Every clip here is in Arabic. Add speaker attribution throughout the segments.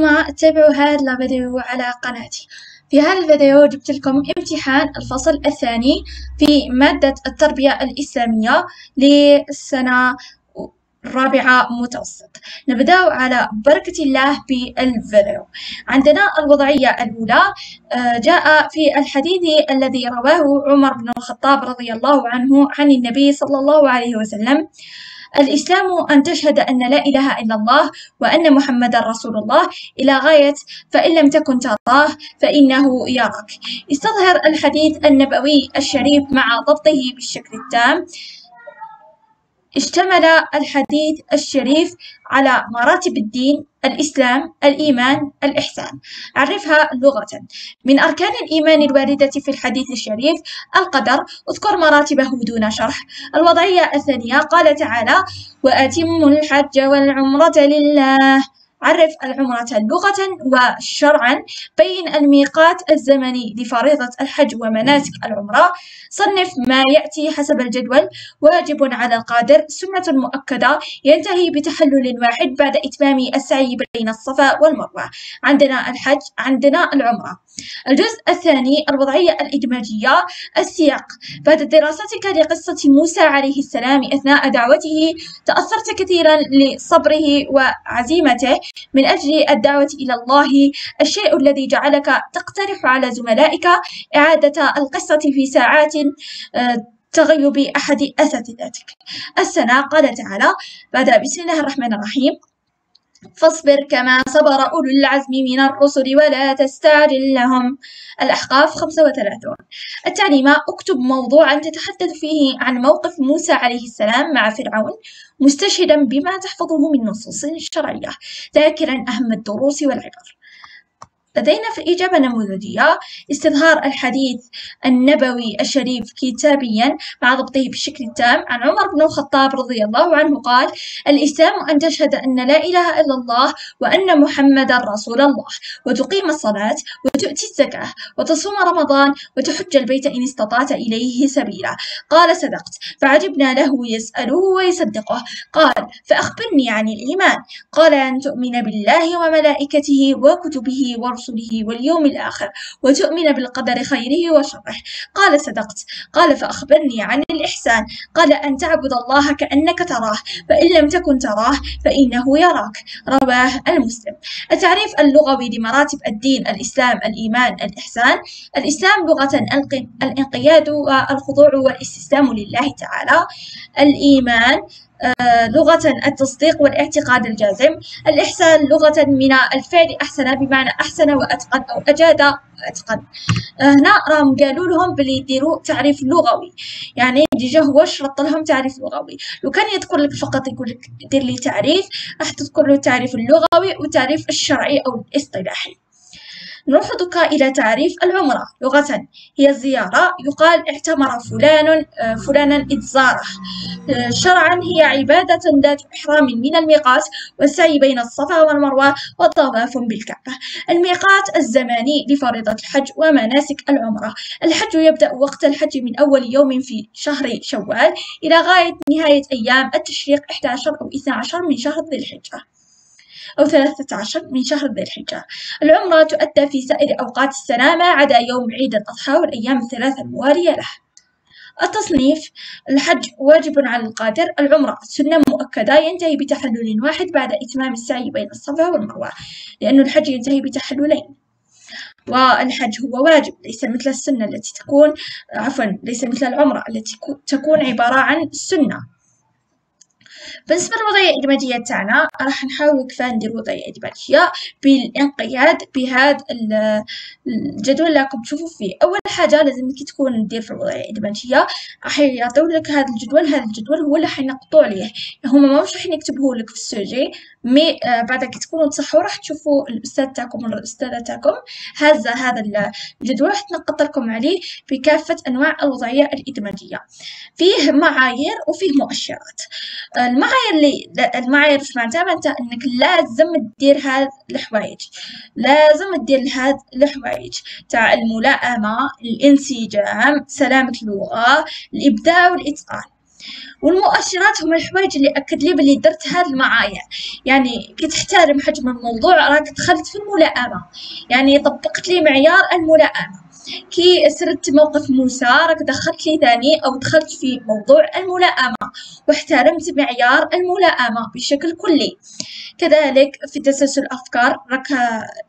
Speaker 1: ما تتابعوا هذا الفيديو على قناتي. في هذا الفيديو جبت لكم امتحان الفصل الثاني في مادة التربية الإسلامية للسنة الرابعة متوسط. نبدأ على بركة الله بالفيديو عندنا الوضعية الأولى آه، جاء في الحديث الذي رواه عمر بن الخطاب رضي الله عنه عن النبي صلى الله عليه وسلم. الإسلام أن تشهد أن لا إله إلا الله وأن محمد رسول الله إلى غاية فإن لم تكن تراه فإنه يراك. استظهر الحديث النبوي الشريف مع ضبطه بالشكل التام. اشتمل الحديث الشريف على مراتب الدين الإسلام الإيمان الإحسان. عرفها لغة. من أركان الإيمان الواردة في الحديث الشريف القدر اذكر مراتبه دون شرح. الوضعية الثانية قال تعالى وأتموا الحج والعمرة لله. عرف العمرة لغة وشرعا بين الميقات الزمني لفريضة الحج ومناسك العمرة. صنف ما يأتي حسب الجدول. واجب على القادر. سنة مؤكدة. ينتهي بتحلل واحد بعد إتمام السعي بين الصفا والمروة. عندنا الحج عندنا العمرة. الجزء الثاني الوضعية الإدماجية السياق. بعد دراستك لقصة موسى عليه السلام أثناء دعوته تأثرت كثيرا لصبره وعزيمته. من أجل الدعوة إلى الله الشيء الذي جعلك تقترح على زملائك إعادة القصة في ساعات آه، تغيب أحد أساتذتك. السنة قال تعالى بعد بسم الله الرحمن الرحيم. فاصبر كما صبر أولو العزم من الرسل ولا تستعجل لهم. الأحقاف 35 التعليمة أكتب موضوعا تتحدث فيه عن موقف موسى عليه السلام مع فرعون مستشهدا بما تحفظه من نصوص شرعية. ذاكرا أهم الدروس والعبر. لدينا في إجابة نموذجية استظهار الحديث النبوي الشريف كتابيا مع ضبطه بشكل تام. عن عمر بن الخطاب رضي الله عنه قال الإسلام أن تشهد أن لا إله إلا الله وأن محمدا رسول الله وتقيم الصلاة وتؤتي الزكاة وتصوم رمضان وتحج البيت إن استطعت إليه سبيلا. قال صدقت. فعجبنا له يسأله ويصدقه قال فأخبرني عن الإيمان. قال أن تؤمن بالله وملائكته وكتبه ورسله ورسله واليوم الآخر وتؤمن بالقدر خيره وشره. قال صدقت. قال فأخبرني عن الإحسان. قال أن تعبد الله كأنك تراه فإن لم تكن تراه فإنه يراك. رواه المسلم. التعريف اللغوي لمراتب الدين الإسلام الإيمان الإحسان. الإسلام لغة الإنقياد والخضوع والاستسلام لله تعالى. الإيمان. لغة التصديق والاعتقاد الجازم. الإحسان لغة من الفعل أحسن بمعنى أحسن وأتقن أو أجاد أتقن آه، هنا راهم قالوا لهم بلي يديروا تعريف لغوي. يعني déjà هو شرط لهم تعريف لغوي. لو كان يذكر لك فقط يقول لك دير لي تعريف راح تذكر له التعريف اللغوي والتعريف الشرعي أو الاصطلاحي. نروح دوكا إلى تعريف العمرة. لغة هي زيارة. يقال اعتمر فلان آه، فلانا إذ زاره آه، شرعا هي عبادة ذات إحرام من الميقات والسعي بين الصفا والمروة والطواف بالكعبة. الميقات الزماني لفريضة الحج ومناسك العمرة. الحج يبدأ وقت الحج من أول يوم في شهر شوال إلى غاية نهاية أيام التشريق 11 أو 12 من شهر ذي الحجة أو ثلاثة عشر من شهر ذي الحجة. العمرة تؤدى في سائر أوقات السنة ما عدا يوم عيد الأضحى والأيام الثلاثة الموالية له. التصنيف الحج واجب على القادر. العمرة سنة مؤكدة ينتهي بتحلل واحد بعد إتمام السعي بين الصفا والمروة لأن الحج ينتهي بتحللين. والحج هو واجب ليس مثل السنة التي تكون عفوا ليس مثل العمرة التي تكون عبارة عن السنة بالنسبة للوضعية الإدماجية تاعنا راح نحاول كيف ندير وضعية إدماجية بالانقياد بهذا الجدول اللي راكم تشوفوا فيه. أول حاجة لازم كي تكون دير في الوضعية الإدماجية راح يعطيو لك هذا الجدول هذا الجدول هو اللي حينقطوا عليه. هما ما راح يكتبوه لك في ال sujet mais آه بعد كي تكونوا تصحوا راح تشوفوا الأستاذ تاعكم ولا الأستاذة تاعكم. هذا هذا الجدول راح تنقط لكم عليه بكافة أنواع الوضعية الإدماجية فيه معايير وفيه مؤشرات. المعايير اللي المعايير اش معناتها معناتها إنك لازم دير هاد الحوايج. لازم دير هاد الحوايج. تاع الملائمة الانسجام سلامة اللغة الإبداع والإتقان. والمؤشرات هما الحوايج اللي أكد لي بلي درت هاد المعايير. يعني كي تحترم حجم الموضوع راك دخلت في الملائمة. يعني طبقت لي معيار الملائمة. كي سردت موقف موسى راك دخلت لي ثاني أو دخلت في موضوع الملائمة واحترمت معيار الملائمة بشكل كلي. كذلك في تسلسل الأفكار راك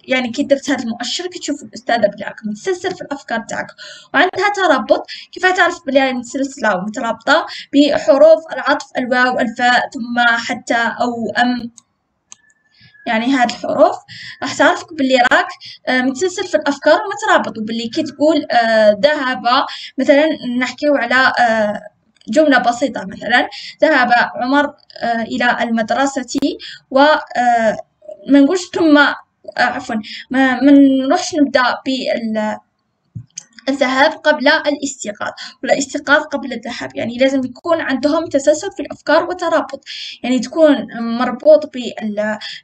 Speaker 1: يعني كي درت هذا المؤشر كتشوف الأستاذة بتاعك متسلسل في الأفكار تاعك وعندها ترابط. كيف تعرف بلي متسلسلة ومترابطة بحروف العطف الواو الفاء ثم حتى أو أم؟ يعني هاد الحروف راح تعرفك باللي راك آه، متسلسل في الأفكار ومترابط وباللي كي تقول آه، ذهب مثلا نحكيو على آه، جملة بسيطة مثلا ذهب عمر إلى المدرسة و ما نقولش ثم عفوا ما نروحش نبدأ بال الذهاب قبل الاستيقاظ والاستيقاظ قبل الذهاب يعني لازم يكون عندهم تسلسل في الأفكار وترابط. يعني تكون مربوط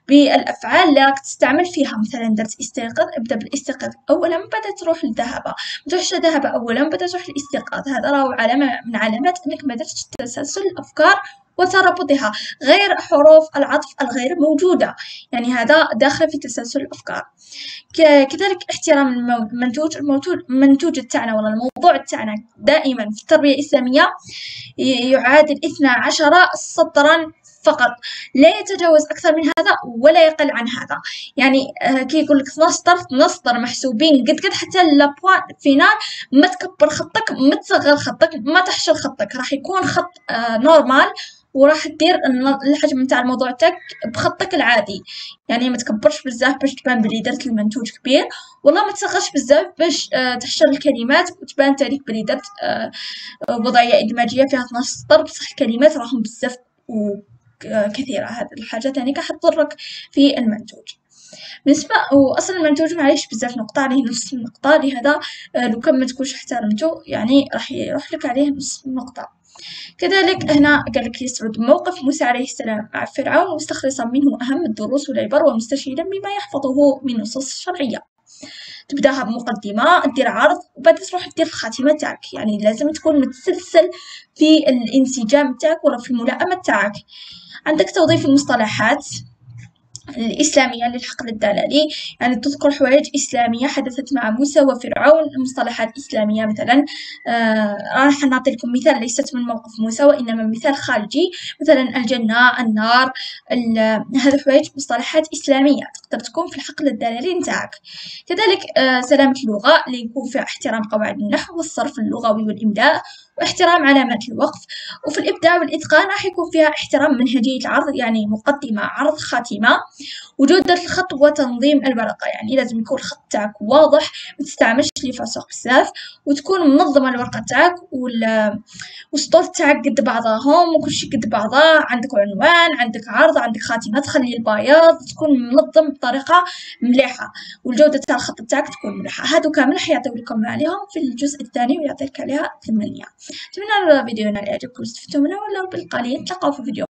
Speaker 1: بالأفعال اللي تستعمل فيها. مثلا درت استيقظ ابدأ بالاستيقاظ أولا بعد تروح للذهب ما تروحش أولا بعد تروح للاستيقاظ. هذا راهو علامة من علامات أنك ما درتش تسلسل الأفكار وترابطها غير حروف العطف الغير موجودة. يعني هذا داخل في تسلسل الأفكار. كذلك احترام المنتوج المنتوج تاعنا ولا الموضوع تاعنا دائما في التربية الإسلامية يعادل اثنا عشر سطرا فقط. لا يتجاوز أكثر من هذا ولا يقل عن هذا. يعني آه كي يقول لك 12 سطر محسوبين قد قد حتى le point final ما تكبر خطك ما تصغر خطك ما تحشر خطك. راح يكون خط آه normal وراح تدير الحجم نتاع الموضوع تاعك بخطك العادي. يعني ما تكبرش بزاف باش تبان بلي درت المنتوج كبير والله ما تصغرش بزاف باش آه تحشر الكلمات وتبان تاريخ بلي درت آه وضعية إدماجية فيها 12 سطر بصح الكلمات راهم بزاف وكثيرة هذه الحاجة تاني حتضرك في المنتوج. بالنسبة وأصلا المنتوج معليش بزاف نقطة عليه نص النقطة لهذا آه لو كان ما تكونش احترمتو يعني راح يروح لك عليه نص النقطة. كذلك هنا قال لك يسرد موقف موسى عليه السلام مع فرعون مستخلصا منه أهم الدروس والعبر ومستشهدا بما يحفظه من نصوص الشرعية تبدأها بمقدمة دير عرض وبعد تروح دير الخاتمة تاعك. يعني لازم تكون متسلسل في الانسجام تاعك ولا في الملائمة تاعك. عندك توظيف المصطلحات الإسلامية للحقل الدلالي. يعني تذكر حوائج إسلامية حدثت مع موسى وفرعون مصطلحات إسلامية مثلا. آه راح نعطي لكم مثال ليست من موقف موسى وإنما مثال خارجي. مثلا الجنة النار هذه حوائج مصطلحات إسلامية. تقدر تكون في الحقل الدلالي نتاعك. كذلك آه سلامة اللغة اللي يكون فيها احترام قواعد النحو والصرف اللغوي والإملاء. واحترام علامات الوقف. وفي الإبداع والإتقان راح يكون فيها احترام منهجية العرض يعني مقدمة عرض خاتمة. وجودة الخط وتنظيم الورقة يعني لازم يكون الخط تاعك واضح ما تستعملش لي فاسوق بزاف. وتكون منظمة الورقة تاعك والسطور تاعك قد بعضهم وكل شيء قد بعضه عندك عنوان عندك عرض عندك خاتمة تخلي البياض تكون منظم بطريقة مليحة. والجودة تاع الخط تاعك تكون مليحة. هادو كامل حيعطيو لكم عليهم في الجزء الثاني ويعطيك عليها ثمانية. أتمنى الفيديو ينال إعجابكم واستفدتوا منه ولو بالقليل. نتلاقاو في فيديو